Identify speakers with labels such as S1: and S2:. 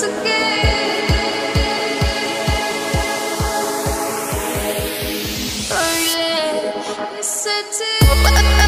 S1: Oh, City.